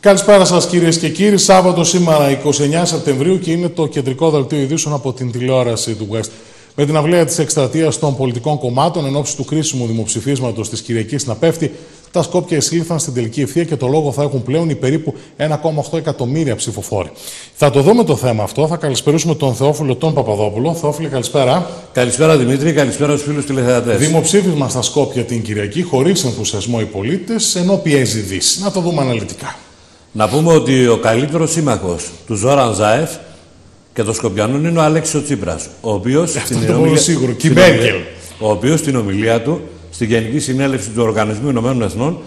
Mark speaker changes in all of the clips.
Speaker 1: Καλησπέρα σας κυρίες και κύριοι. Σάββατο σήμερα 29 Σεπτεμβρίου και είναι το κεντρικό δελτίο ειδήσεων από την τηλεόραση του West. Με την αυλαία της εκστρατείας των πολιτικών κομμάτων εν ώψη του κρίσιμου δημοψηφίσματος της Κυριακής να πέφτει, τα Σκόπια εισήλθαν στην τελική ευθεία και το λόγο θα έχουν πλέον οι περίπου 1,8 εκατομμύρια ψηφοφόροι. Θα το δούμε το θέμα αυτό. Θα καλησπερίσουμε τον Θεόφιλο τον Παπαδόπουλο. Θεόφιλε, καλησπέρα.
Speaker 2: Καλησπέρα Δημήτρη, καλησπέρα στους φίλους τηλεθεατές.
Speaker 1: Δημοψήφισμα στα Σκόπια την Κυριακή, χωρίς ενθουσιασμό οι πολίτες, ενώ πιέζει Δύση. Να το δούμε αναλυτικά.
Speaker 2: Να πούμε ότι ο καλύτερος σύμμαχος του Ζόραν Ζάεφ και των Σκοπιανών είναι ο Αλέξη Τσίπρας. Ο οποίος
Speaker 1: στην, ομιλία... σίγουρο.
Speaker 2: ο οποίος στην ομιλία του στη Γενική Συνέλευση του Οργανισμού Ηνωμένων Εθνών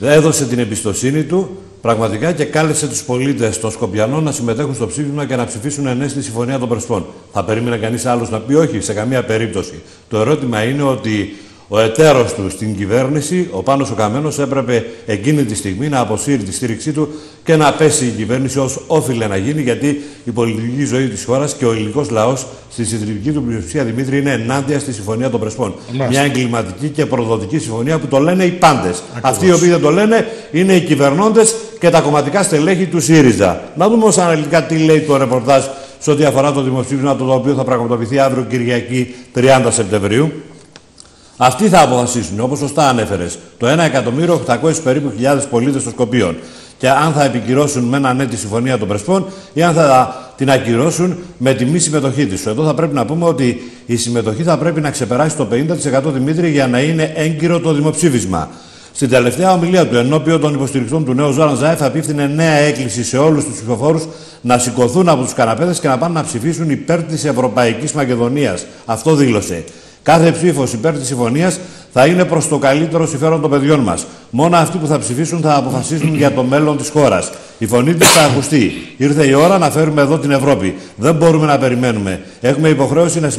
Speaker 2: έδωσε την εμπιστοσύνη του πραγματικά και κάλεσε τους πολίτες των Σκοπιανών να συμμετέχουν στο ψήφισμα και να ψηφίσουν ναι στη Συμφωνία των Πρεσπών. Θα περίμενε κανείς άλλος να πει όχι, σε καμία περίπτωση. Το ερώτημα είναι ότι ο εταίρος του στην κυβέρνηση, ο Πάνος ο Καμένος, έπρεπε εκείνη τη στιγμή να αποσύρει τη στήριξή του και να πέσει η κυβέρνηση όσο όφιλε να γίνει, γιατί η πολιτική ζωή της χώρας και ο ελληνικός λαός στη συντριπτική του πλειοψηφία Δημήτρη είναι ενάντια στη Συμφωνία των Πρεσπών. Μια εγκληματική και προδοτική συμφωνία που το λένε οι πάντες. Αυτοί οι οποίοι δεν το λένε είναι οι κυβερνώντες και τα κομματικά στελέχη του ΣΥΡΙΖΑ. Να δούμε ως αναλυτικά τι λέει το ρεπορτάζ σε ό,τι αφορά το δημοψήφισμα το οποίο θα πραγματοποιηθεί αύριο Κυριακή 30 Σεπτεμβρίου. Αυτοί θα αποφασίσουν, όπως σωστά ανέφερες, το 1.800.000 περίπου χιλιάδες πολίτες των Σκοπίων. Και αν θα επικυρώσουν με ένα ναι τη συμφωνία των Πρεσπών ή αν θα την ακυρώσουν με τη μη συμμετοχή της. Εδώ θα πρέπει να πούμε ότι η συμμετοχή θα πρέπει να ξεπεράσει το 50% Δημήτρη για να είναι έγκυρο το δημοψήφισμα. Στην τελευταία ομιλία του ενώπιον των υποστηρικτών του νέου Ζόραν Ζάεφ απίφθινε νέα έκκληση σε όλους τους ψηφοφόρους να σηκωθούν από τους καναπέδες και να πάνε να ψηφίσουν υπέρ της Ευρωπαϊκής Μακεδονίας. Αυτό δήλωσε. Κάθε ψήφος υπέρ της συμφωνίας θα είναι προς το καλύτερο συμφέρον των παιδιών μας. Μόνο αυτοί που θα ψηφίσουν θα αποφασίσουν για το μέλλον της χώρας. Η φωνή τη θα ακουστεί. Ήρθε η ώρα να φέρουμε εδώ την Ευρώπη. Δεν μπορούμε να περιμένουμε. Έχουμε υποχρέωση να,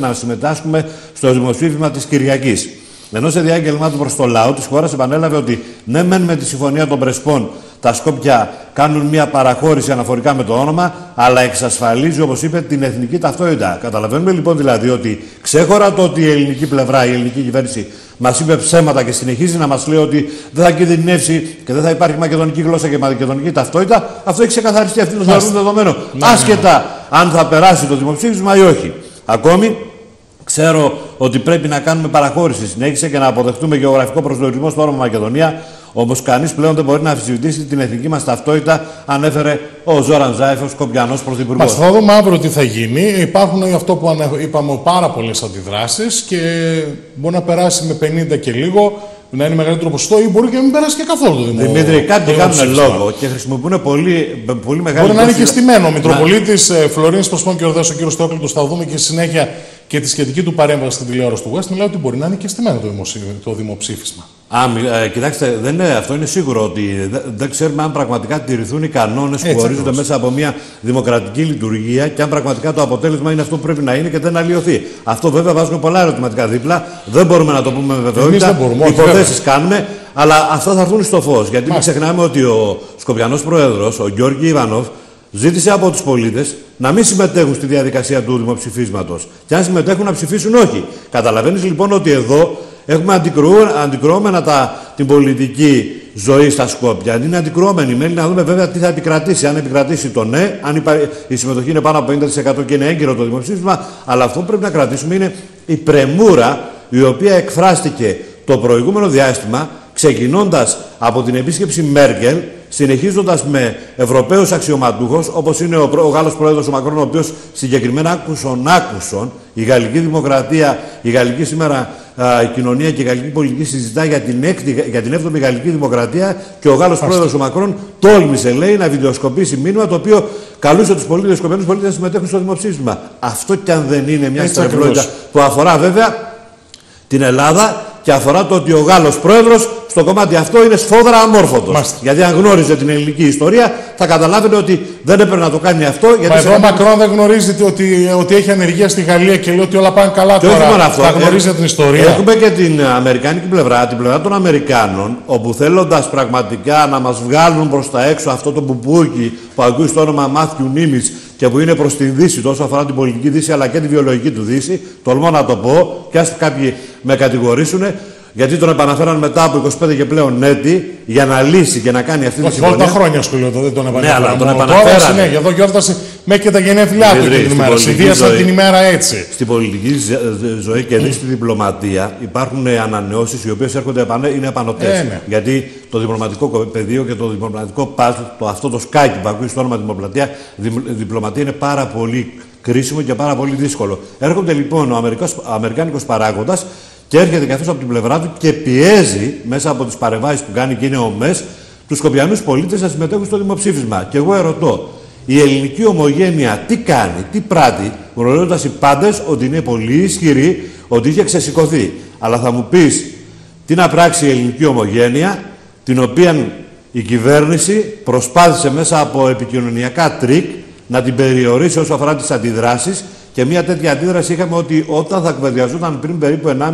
Speaker 2: να συμμετάσχουμε στο δημοψήφισμα της Κυριακής. Ενώ σε διάγγελμά του προς το λαό της χώρας επανέλαβε ότι ναι, μεν με τη συμφωνία των Πρεσπών τα Σκόπια κάνουν μια παραχώρηση αναφορικά με το όνομα, αλλά εξασφαλίζει, όπως είπε, την εθνική ταυτότητα. Καταλαβαίνουμε λοιπόν δηλαδή ότι ξέχωρα το ότι η ελληνική πλευρά, η ελληνική κυβέρνηση μας είπε ψέματα και συνεχίζει να μας λέει ότι δεν θα κινδυνεύσει και δεν θα υπάρχει μακεδονική γλώσσα και μακεδονική ταυτότητα, αυτό έχει ξεκαθαριστεί. Αυτό το θεωρούν δεδομένο. Ναι, ναι, Άσχετα αν θα περάσει το δημοψήφισμα ή όχι. Ακόμη, Ξέρω ότι πρέπει να κάνουμε παραχώρηση συνέχισε και να αποδεχτούμε γεωγραφικό προσδιορισμό στο όνομα Μακεδονία. Όμως κανείς πλέον δεν μπορεί να αμφισβητήσει την εθνική μας ταυτότητα, ανέφερε ο Ζόραν Ζάεφ, ο Σκοπιανός Πρωθυπουργός.
Speaker 1: Μα θα δούμε αύριο τι θα γίνει. Υπάρχουν αυτό που είπαμε πάρα πολλές αντιδράσεις και μπορεί να περάσει με 50 και λίγο να είναι μεγαλύτερο ποσοστό ή μπορεί και να μην περάσει και καθόλου το δημόσιο.
Speaker 2: Δημήτρη, κάποιοι κάνουν λόγο και χρησιμοποιούν πολύ, πολύ μεγάλη.
Speaker 1: Μπορεί να είναι και στημένο. Ο Μητροπολίτης ε, Φλωρίνης Προσπών και Ορδέ, ο κ. Στόκλητο, θα δούμε και συνέχεια και τη σχετική του παρέμβαση στην τηλεόραση του West, μιλάει ότι μπορεί να είναι και στημένο το, το δημοψήφισμα.
Speaker 2: Α, ε, κοιτάξτε, δεν είναι, αυτό είναι σίγουρο ότι δεν, ξέρουμε αν πραγματικά τηρηθούν οι κανόνες που ορίζονται μέσα από μια δημοκρατική λειτουργία και αν πραγματικά το αποτέλεσμα είναι αυτό που πρέπει να είναι και δεν αλλοιωθεί. Αυτό βέβαια βάζουμε πολλά ερωτηματικά δίπλα. Δεν μπορούμε να το πούμε με βεβαιότητα. Υποθέσεις κάνουμε, αλλά αυτά θα έρθουν στο φως. Γιατί μην ξεχνάμε ότι ο Σκοπιανός Πρόεδρος, ο Γιώργη Ιβανόφ, ζήτησε από τους πολίτες να μην συμμετέχουν στη διαδικασία του δημοψηφίσματος. Και αν συμμετέχουν να ψηφίσουν όχι. Καταλαβαίνεις λοιπόν ότι εδώ έχουμε αντικρουόμενα τα, την πολιτική ζωή στα Σκόπια. Αν είναι αντικρουόμενη, μένει να δούμε βέβαια τι θα επικρατήσει. Αν επικρατήσει το ναι, αν η συμμετοχή είναι πάνω από 50% και είναι έγκυρο το δημοψήφισμα. Αλλά αυτό που πρέπει να κρατήσουμε είναι η πρεμούρα η οποία εκφράστηκε το προηγούμενο διάστημα ξεκινώντας από την επίσκεψη Μέρκελ συνεχίζοντας με Ευρωπαίους αξιωματούχους, όπως είναι ο, ο Γάλλος πρόεδρος ο Μακρόν, ο οποίος συγκεκριμένα άκουσον άκουσον, η γαλλική δημοκρατία, η γαλλική σήμερα α, η κοινωνία και η γαλλική πολιτική συζητά για την, έκτη, για την 7η γαλλική δημοκρατία και ο Γάλλος πρόεδρος ο Μακρόν τόλμησε, λέει, να βιντεοσκοπήσει μήνυμα το οποίο καλούσε τους πολίτες, τους πολίτες να συμμετέχουν στο δημοψήφισμα. Αυτό κι αν δεν είναι μια στρεβλότητα που αφορά βέβαια την Ελλάδα και αφορά το ότι ο Γάλλος πρόεδρος στο κομμάτι αυτό είναι σφόδρα αμόρφωτος. Γιατί αν γνώριζε την ελληνική ιστορία, θα καταλάβαινε ότι δεν έπρεπε να το κάνει αυτό. Γιατί
Speaker 1: Μα εδώ ο Μακρόν δεν γνωρίζει ότι, ότι έχει ανεργία στη Γαλλία και λέει ότι όλα πάνε καλά
Speaker 2: και
Speaker 1: τώρα.
Speaker 2: Όχι μόνο αυτό.
Speaker 1: Θα γνωρίζει την ιστορία.
Speaker 2: Έχουμε και την Αμερικάνικη πλευρά, την πλευρά των Αμερικάνων, όπου θέλοντας πραγματικά να μας βγάλουν προς τα έξω αυτό το μπουμπούκι που ακούει στο όνομα Μάθιου Νίμιτς και που είναι προς την Δύση τόσο αφορά την πολιτική Δύση αλλά και τη βιολογική του Δύση, τολμώ να το πω, και ας κάποιοι με κατηγορήσουν, Γιατί τον επαναφέραν μετά από 25 και πλέον έτη για να λύσει και να κάνει αυτή τη συμφωνία.
Speaker 1: Όλα τα χρόνια ασχολούνται, δεν τον επαναφέραν.
Speaker 2: Ναι, αλλά τον
Speaker 1: επαναφέραν. Τώρα συνέχεια, εδώ γιόρτασε μέχρι και τα γενέθλιά του την ημέρα. Συνδύασαν την ημέρα έτσι.
Speaker 2: Στην πολιτική ζωή και δεν στη διπλωματία υπάρχουν ανανεώσεις οι οποίες έρχονται είναι επανωτές. Ε, ναι. Γιατί το διπλωματικό πεδίο και το διπλωματικό πάζ, το, αυτό το σκάκι που ακούει στο όνομα διπλωματία, διπλωματία είναι πάρα πολύ κρίσιμο και πάρα πολύ δύσκολο. Έρχονται λοιπόν ο Αμερικάνικος παράγοντας και έρχεται καθώ από την πλευρά του και πιέζει μέσα από τις παρεμβάσεις που κάνει και είναι ο ΜΕΣ τους Σκοπιανούς πολίτες να συμμετέχουν στο δημοψήφισμα. Και εγώ ερωτώ, η ελληνική ομογένεια τι κάνει, τι πράττει, γνωρίζοντας οι πάντες ότι είναι πολύ ισχυρή, ότι είχε ξεσηκωθεί. Αλλά θα μου πεις, τι να πράξει η ελληνική ομογένεια, την οποία η κυβέρνηση προσπάθησε μέσα από επικοινωνιακά τρικ να την περιορίσει όσο αφορά τις αντιδράσεις και μια τέτοια αντίδραση είχαμε ότι όταν θα κουβεντιαζόταν πριν περίπου 1,5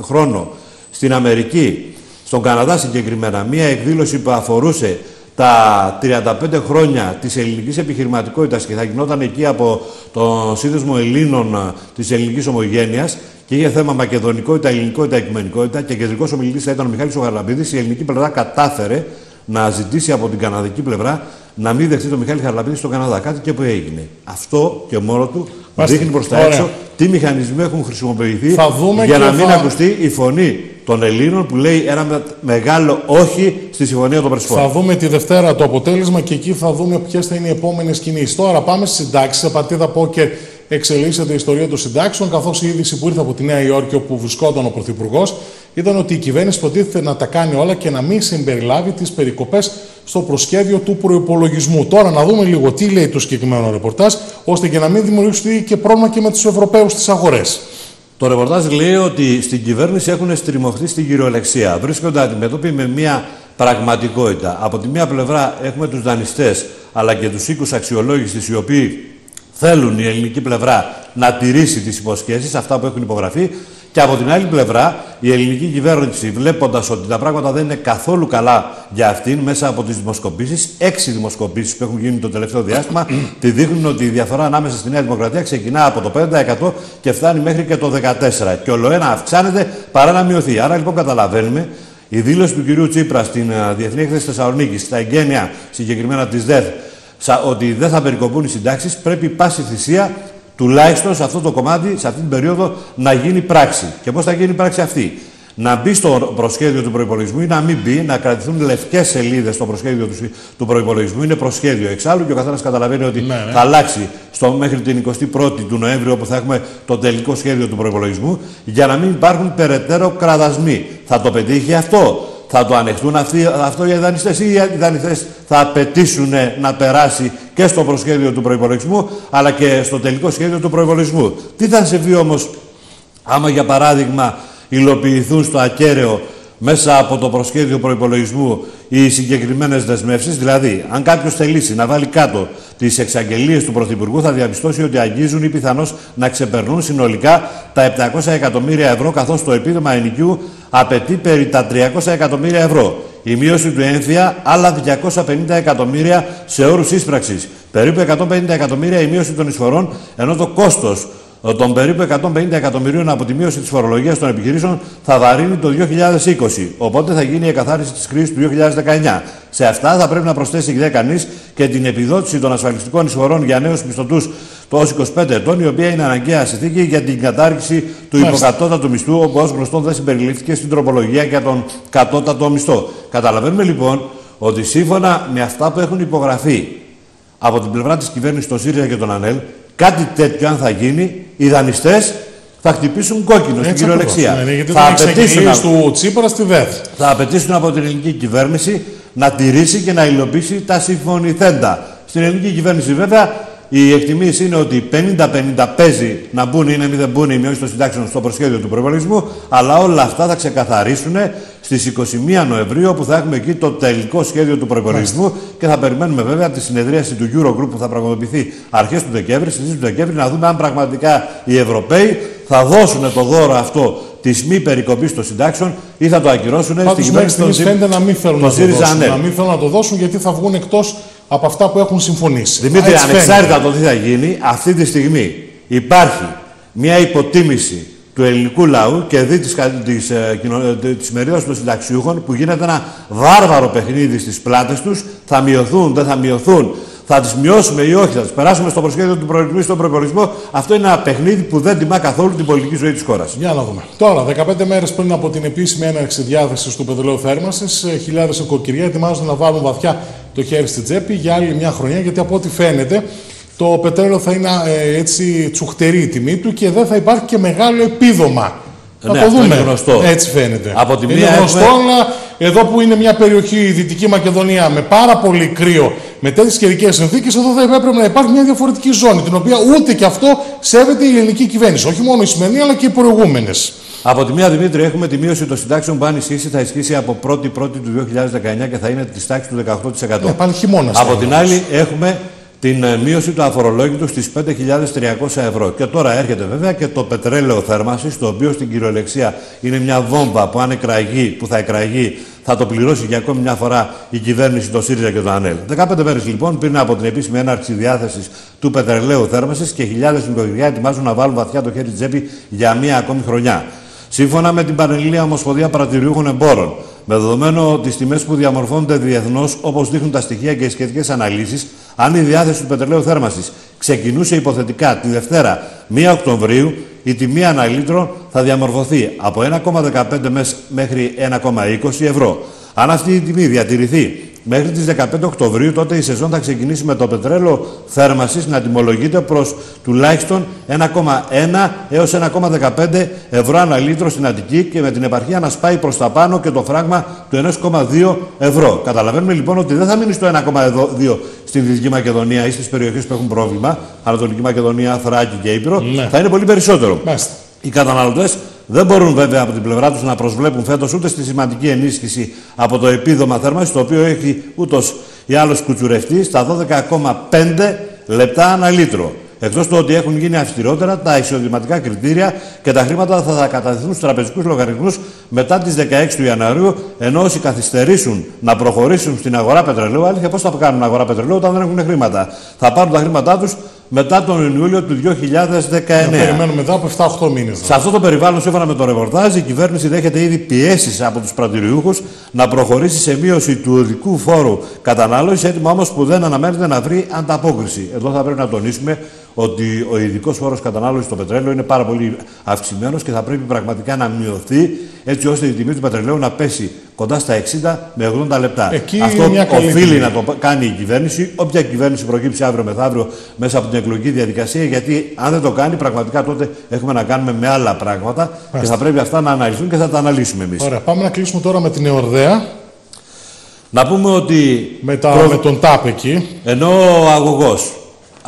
Speaker 2: χρόνο στην Αμερική, στον Καναδά συγκεκριμένα, μια εκδήλωση που αφορούσε τα 35 χρόνια της ελληνικής επιχειρηματικότητας και θα γινόταν εκεί από το Σύνδεσμο Ελλήνων της ελληνικής ομογένειας και είχε θέμα μακεδονικότητα, ελληνικότητα, οικουμενικότητα και κεντρικός ομιλητής θα ήταν ο Μιχάλης ο Χαραλαμπίδης, η ελληνική πλευρά κατάφερε να ζητήσει από την καναδική πλευρά να μην δεχτείς τον Μιχάλη Χαρλαπίδη στον Καναδά. Κάτι και που έγινε. Αυτό και μόνο του Μάστε. δείχνει προς τα έξω τι μηχανισμοί έχουν χρησιμοποιηθεί για να μην ακουστεί η φωνή των Ελλήνων που λέει ένα μεγάλο όχι στη Συμφωνία των Πρεσπών.
Speaker 1: Θα δούμε τη Δευτέρα το αποτέλεσμα και εκεί θα δούμε ποιες θα είναι οι επόμενες κινήσεις. Τώρα πάμε στις συντάξεις. Σε πατήδα Πόκερ εξελίσσεται η ιστορία των συντάξεων, καθώς η είδηση που ήρθε από τη Νέα Υόρκη, όπου βρισκόταν ο Πρωθυπουργός, ήταν ότι η κυβέρνηση προτίθεται να τα κάνει όλα και να μην συμπεριλάβει τις περικοπές στο προσχέδιο του προπολογισμού. Τώρα να δούμε λίγο τι λέει το συγκεκριμένο ρεπορτάζ, ώστε και να μην δημιουργηθεί και πρόβλημα και με τους Ευρωπαίους στις αγορές.
Speaker 2: Το ρεπορτάζ λέει ότι στην κυβέρνηση έχουν στριμωχθεί στην κυριολεξία. Βρίσκονται αντιμετώπιοι με μια πραγματικότητα. Από τη μία πλευρά έχουμε τους δανειστές αλλά και τους οίκους αξιολόγησης οι οποίοι θέλουν η ελληνική πλευρά να τηρήσει τις υποσχέσεις, αυτά που έχουν υπογραφεί, και από την άλλη πλευρά, η ελληνική κυβέρνηση, βλέποντας ότι τα πράγματα δεν είναι καθόλου καλά για αυτήν, μέσα από τις δημοσκοπήσεις, έξι δημοσκοπήσεις που έχουν γίνει το τελευταίο διάστημα, τη δείχνουν ότι η διαφορά ανάμεσα στη Νέα Δημοκρατία ξεκινά από το 5% και φτάνει μέχρι και το 14%. Και ολοένα αυξάνεται παρά να μειωθεί. Άρα λοιπόν καταλαβαίνουμε η δήλωση του κυρίου Τσίπρα στην ε, Διεθνή Έκθεση Θεσσαλονίκης, στα εγγένεια συγκεκριμένα της ΔΕΘ, ότι δεν θα περικοπούν οι συντάξεις, πρέπει πάση θυσία τουλάχιστον σε αυτό το κομμάτι, σε αυτή την περίοδο, να γίνει πράξη. Και πώς θα γίνει πράξη αυτή; Να μπει στο προσχέδιο του προπολογισμού ή να μην μπει, να κρατηθούν λευκές σελίδες στο προσχέδιο τους, του προπολογισμού. Είναι προσχέδιο εξάλλου και ο καθένας καταλαβαίνει ότι ναι, ναι. θα αλλάξει στο, μέχρι την 21η του Νοέμβρη, όπου θα έχουμε το τελικό σχέδιο του προπολογισμού, για να μην υπάρχουν περαιτέρω κραδασμοί. Θα το πετύχει αυτό; Θα το ανεχτούν αυτοί, αυτό οι δανειστές ή οι δανειστές θα απαιτήσουν να περάσει και στο προσχέδιο του προπολογισμού αλλά και στο τελικό σχέδιο του προπολογισμού. Τι θα συμβεί όμως άμα για παράδειγμα υλοποιηθούν στο ακέραιο μέσα από το προσχέδιο προπολογισμού οι συγκεκριμένες δεσμεύσεις. Δηλαδή, αν κάποιος θελήσει να βάλει κάτω τις εξαγγελίες του Πρωθυπουργού, θα διαπιστώσει ότι αγγίζουν ή πιθανώς να ξεπερνούν συνολικά τα 700 εκατομμύρια ευρώ, καθώς το επίδομα ενοικιού απαιτεί περί τα 300 εκατομμύρια ευρώ. Η μείωση του ένθια άλλα 250 εκατομμύρια σε όρους ίσπραξης. Περίπου 150 εκατομμύρια η μείωση των εισφορών, ενώ το κόστος των περίπου 150 εκατομμυρίων από τη μείωση της φορολογίας των επιχειρήσεων θα βαρύνει το 2020. Οπότε θα γίνει η εκαθάριση της κρίσης του 2019. Σε αυτά θα πρέπει να προσθέσει και κανείς και την επιδότηση των ασφαλιστικών εισφορών για νέους μισθωτού το 25 ετών, η οποία είναι αναγκαία συνθήκη για την κατάργηση του υποκατώτατου μισθού, όπου ω γνωστό δεν συμπεριλήφθηκε στην τροπολογία για τον κατώτατο μισθό. Καταλαβαίνουμε λοιπόν ότι σύμφωνα με αυτά που έχουν υπογραφεί από την πλευρά της κυβέρνησης, των ΣΥΡΙΖΑ και τον ΑΝΕΛ, κάτι τέτοιο αν θα γίνει, οι δανειστές θα χτυπήσουν κόκκινο στην κυριολεξία.
Speaker 1: Ναι, ναι, θα απαιτήσουν του Τσίπρα στη ΔΕΘ.
Speaker 2: Θα απαιτήσουν από την ελληνική κυβέρνηση να τηρήσει και να υλοποιήσει τα συμφωνηθέντα. Στην ελληνική κυβέρνηση βέβαια οι εκτιμήσει είναι ότι 50-50 παίζει να μπουν ή να μην μπουν οι μειώσεις των συντάξεων στο προσχέδιο του προπολογισμού, αλλά όλα αυτά θα ξεκαθαρίσουν στις 21 Νοεμβρίου, όπου θα έχουμε εκεί το τελικό σχέδιο του προπολογισμού και θα περιμένουμε βέβαια τη συνεδρίαση του Eurogroup που θα πραγματοποιηθεί αρχές του Δεκέμβρη, στις του Δεκέμβρη, να δούμε αν πραγματικά οι Ευρωπαίοι θα δώσουν το δώρο αυτό της μη περικοπής των συντάξεων ή θα το ακυρώσουν
Speaker 1: στην κυβέρνηση των φαίνεται να μην θέλουν να, το δώσουν, να μην θέλουν να το δώσουν γιατί θα βγουν εκτός από αυτά που έχουν συμφωνήσει.
Speaker 2: Δημήτρη, ανεξάρτητα από το τι θα γίνει, αυτή τη στιγμή υπάρχει μια υποτίμηση του ελληνικού λαού και δει της, της, ε, ε, της μερίδας των συνταξιούχων που γίνεται ένα βάρβαρο παιχνίδι στις πλάτες τους, θα μειωθούν, δεν θα μειωθούν, θα τις μειώσουμε ή όχι, θα τις περάσουμε στο προσχέδιο του προορισμού στον προπολογισμό. Αυτό είναι ένα παιχνίδι που δεν τιμά καθόλου την πολιτική ζωή της χώρας.
Speaker 1: Για να δούμε. Τώρα, 15 μέρες πριν από την επίσημη έναρξη διάθεσης του πετρελαίου θέρμανσης, ε, χιλιάδες οικοκυριά ετοιμάζονται να βάλουν βαθιά το χέρι στην τσέπη για άλλη μια χρονιά, γιατί από ό,τι φαίνεται το πετρέλαιο θα είναι ε, έτσι τσουχτερή η τιμή του και δεν θα υπάρχει και μεγάλο επίδομα.
Speaker 2: Θα ναι, το δούμε. Είναι γνωστό.
Speaker 1: Έτσι φαίνεται.
Speaker 2: Από τη
Speaker 1: είναι γνωστό, αλλά εδώ που είναι μια περιοχή, η Δυτική Μακεδονία, με πάρα πολύ κρύο, με τέτοιες καιρικές συνθήκες, εδώ θα έπρεπε να υπάρχει μια διαφορετική ζώνη, την οποία ούτε και αυτό σέβεται η ελληνική κυβέρνηση. Όχι μόνο η σημερινή, αλλά και οι προηγούμενες.
Speaker 2: Από τη μία, Δημήτρη, έχουμε τη μείωση των συντάξεων που αν ισχύσει θα ισχύσει από 1η Πρώτη του 2019 και θα είναι της τάξης του 18%.
Speaker 1: Ναι, πάλι χειμώνας.
Speaker 2: Από την άλλη, έχουμε την ε, μείωση του αφορολόγητου στις 5.300 ευρώ. Και τώρα έρχεται βέβαια και το πετρέλαιο θέρμανσης, το οποίο στην κυριολεξία είναι μια βόμβα που αν εκραγεί, που θα εκραγεί, θα το πληρώσει για ακόμη μια φορά η κυβέρνηση, το ΣΥΡΙΖΑ και το ΑΝΕΛ. 15 μέρες λοιπόν πριν από την επίσημη έναρξη διάθεσης του πετρελαίου θέρμανσης και χιλιάδες νοικοκυριά ετοιμάζουν να βάλουν βαθιά το χέρι τσέπη για μία ακόμη χρονιά. Σύμφωνα με την Πανελλήνια Ομοσπονδία Παρατηρούχων Εμπόρων, με δεδομένο τις τιμές που διαμορφώνονται διεθνώς, όπως δείχνουν τα στοιχεία και οι σχετικές αναλύσεις, αν η διάθεση του πετρελαίου θέρμανσης ξεκινούσε υποθετικά τη Δευτέρα 1 Οκτωβρίου, η τιμή αναλύτρων θα διαμορφωθεί από 1,15 μέχρι 1,20 ευρώ. Αν αυτή η τιμή διατηρηθεί Μέχρι τις 15 Οκτωβρίου τότε η σεζόν θα ξεκινήσει με το πετρέλαιο θέρμασης να τιμολογείται προς τουλάχιστον 1,1 έως 1,15 ευρώ ανά λίτρο στην Αττική και με την επαρχία να σπάει προς τα πάνω και το φράγμα του 1,2 ευρώ. Καταλαβαίνουμε λοιπόν ότι δεν θα μείνει στο 1,2 στην Δυτική Μακεδονία ή στις περιοχές που έχουν πρόβλημα, Ανατολική Μακεδονία, Θράκη και Ήπειρο, ναι. θα είναι πολύ περισσότερο.
Speaker 1: Μάλιστα.
Speaker 2: Οι καταναλωτές δεν μπορούν βέβαια από την πλευρά τους να προσβλέπουν φέτος ούτε στη σημαντική ενίσχυση από το επίδομα θέρμανσης, το οποίο έχει ούτως ή άλλως κουτσουρευτεί στα 12,5 λεπτά ανά λίτρο. Εκτός του ότι έχουν γίνει αυστηρότερα τα εισοδηματικά κριτήρια και τα χρήματα θα καταθεθούν στους τραπεζικούς λογαριασμούς μετά τις 16 του Ιανουαρίου, ενώ όσοι καθυστερήσουν να προχωρήσουν στην αγορά πετρελαίου, αλήθεια πώς θα κάνουν αγορά πετρελαίου όταν δεν έχουν χρήματα. Θα πάρουν τα χρήματά τους μετά τον Ιούλιο του 2019. Να
Speaker 1: περιμένουμε μετά από 7-8 μήνες.
Speaker 2: Σε αυτό το περιβάλλον, σύμφωνα με το ρεπορτάζ, η κυβέρνηση δέχεται ήδη πιέσεις από τους πρατηριούχους να προχωρήσει σε μείωση του οδικού φόρου κατανάλωσης, έτοιμα όμως που δεν αναμένεται να βρει ανταπόκριση. Εδώ θα πρέπει να τονίσουμε ότι ο ειδικός φόρος κατανάλωσης στο πετρέλαιο είναι πάρα πολύ αυξημένος και θα πρέπει πραγματικά να μειωθεί έτσι ώστε η τιμή του πετρελαίου να πέσει κοντά στα 60 με 80 λεπτά.
Speaker 1: Εκεί
Speaker 2: Αυτό οφείλει να το κάνει η κυβέρνηση, όποια κυβέρνηση προκύψει αύριο μεθαύριο μέσα από την εκλογική διαδικασία, γιατί αν δεν το κάνει, πραγματικά τότε έχουμε να κάνουμε με άλλα πράγματα και θα πρέπει αυτά να αναλυθούν και θα τα αναλύσουμε εμείς.
Speaker 1: Ωραία, πάμε να κλείσουμε τώρα με την Εορδέα.
Speaker 2: Να πούμε ότι.
Speaker 1: Με, τα, με τον ΤΑΠ εκεί.
Speaker 2: Ενώ ο αγωγός,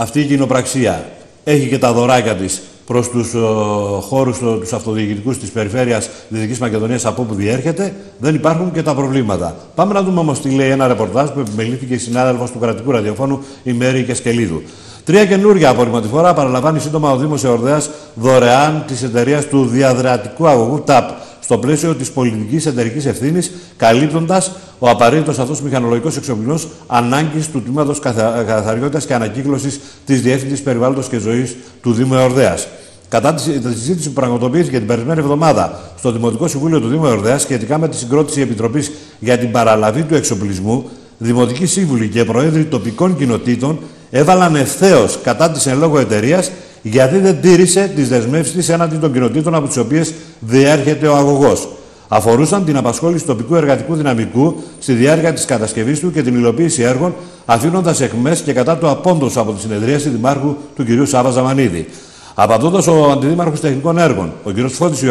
Speaker 2: αυτή η κοινοπραξία, έχει και τα δωράκια της προς τους uh, χώρους τους αυτοδιοικητικούς της περιφέρειας Δυτικής Μακεδονίας από όπου διέρχεται, δεν υπάρχουν και τα προβλήματα. Πάμε να δούμε όμως τι λέει ένα ρεπορτάζ που επιμελήθηκε η συνάδελφος του κρατικού ραδιοφώνου, η Μέρη Κεσκελίδου. Τρία καινούργια απορριμματιφόρα παραλαμβάνει σύντομα ο Δήμος Εορδέας δωρεάν της εταιρείας του διαδρατικού αγωγού ΤΑΠ στο πλαίσιο της πολιτικής εταιρικής ευθύνης, καλύπτοντας ο απαραίτητος αυτός μηχανολογικός εξοπλισμό ανάγκης του τμήματος καθαριότητας και ανακύκλωσης της Διεύθυνσης Περιβάλλοντος και Ζωής του Δήμου Εορδέας. Κατά τη συζήτηση που πραγματοποιήθηκε την περασμένη εβδομάδα στο Δημοτικό Συμβούλιο του Δήμου Εορδέας σχετικά με τη συγκρότηση Επιτροπής για την παραλαβή του εξοπλισμού, Δημοτικοί Σύμβουλοι και Προέδροι τοπικών κοινοτήτων έβαλαν ευθέως κατά της εν λόγω εταιρείας γιατί δεν τήρησε τις δεσμεύσεις της έναντι των κοινοτήτων από τις οποίες διέρχεται ο αγωγός. Αφορούσαν την απασχόληση τοπικού εργατικού δυναμικού στη διάρκεια της κατασκευής του και την υλοποίηση έργων, αφήνοντας εχμέ και κατά του απόντος από τη συνεδρίαση δημάρχου του κ. Σάβα Ζαμανίδη. Απαντώντας ο Αντιδήμαρχος Τεχνικών Έργων, ο κ. Φώτης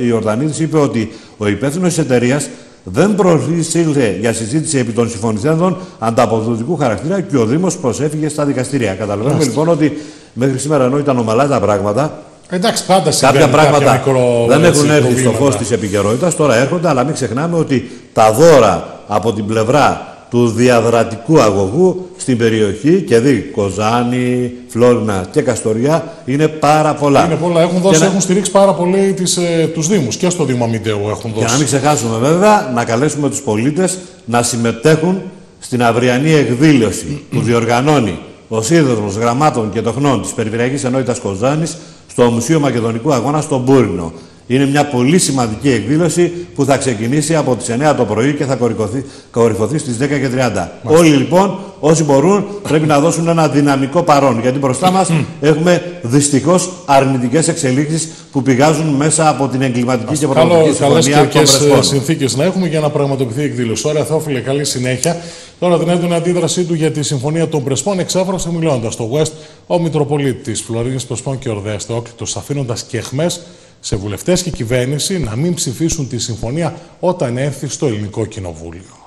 Speaker 2: Ιορδανίδη, είπε ότι ο υπεύθυνος της εταιρείας δεν προσήλθε για συζήτηση επί των συμφωνηθέντων ανταποδοτικού χαρακτήρα και ο Δήμος προσέφυγε στα δικαστήρια. Καταλαβαίνουμε λοιπόν ότι μέχρι σήμερα ενώ ήταν ομαλά τα πράγματα.
Speaker 1: Εντάξει, πάντα
Speaker 2: κάποια πράγματα μικρό, δεν έχουν έρθει στο φως της επικαιρότητας, τώρα έρχονται, αλλά μην ξεχνάμε ότι τα δώρα από την πλευρά του διαδρατικού αγωγού στην περιοχή και δει Κοζάνη, Φλόρινα και Καστοριά είναι πάρα πολλά.
Speaker 1: Είναι πολλά. Έχουν, δώσει, έχουν στηρίξει πάρα πολύ τις, ε, τους Δήμους και στο Δήμο Αμυντέου έχουν δώσει.
Speaker 2: Και να μην ξεχάσουμε βέβαια να καλέσουμε τους πολίτες να συμμετέχουν στην αυριανή εκδήλωση που διοργανώνει ο Σύνδεσμος Γραμμάτων και Τοχνών της Περιφερειακής Ενότητας Κοζάνης στο Μουσείο Μακεδονικού Αγώνα στο Μπούρινο. Είναι μια πολύ σημαντική εκδήλωση που θα ξεκινήσει από τις 9 το πρωί και θα κορυφωθεί, κορυφωθεί στις 10 και 30. Όλοι λοιπόν, όσοι μπορούν, πρέπει να δώσουν ένα δυναμικό παρόν. Γιατί μπροστά μας έχουμε δυστυχώς αρνητικές εξελίξεις που πηγάζουν μέσα από την εγκληματική και προγραμματική συμφωνία
Speaker 1: των Πρεσπών. συνθήκες να έχουμε για να πραγματοποιηθεί η εκδήλωση. Ωραία, Θεόφιλε, καλή συνέχεια. Τώρα την έντονη αντίδρασή του για τη συμφωνία των Πρεσπών εξέφρασε μιλώντας στο West ο Μητροπολίτης Φλωρίνης Πρεσπών και Ορδέστε, όκλητο αφήνοντας και εχμές σε βουλευτές και κυβέρνηση να μην ψηφίσουν τη συμφωνία όταν έρθει στο ελληνικό κοινοβούλιο.